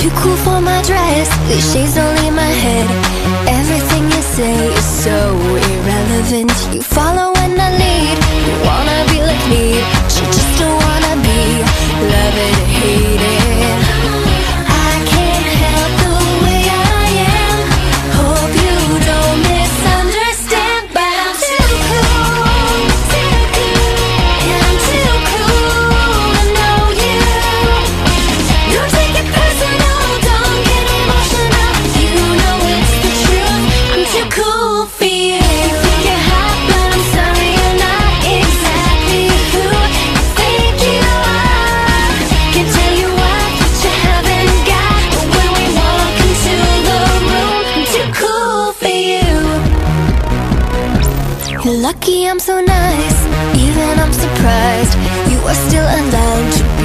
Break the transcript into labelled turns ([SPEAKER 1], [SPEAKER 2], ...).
[SPEAKER 1] Too cool for my dress These shades only in my head. Everything you say is so irrelevant. You follow lucky I'm so nice. Even I'm surprised You are still allowed to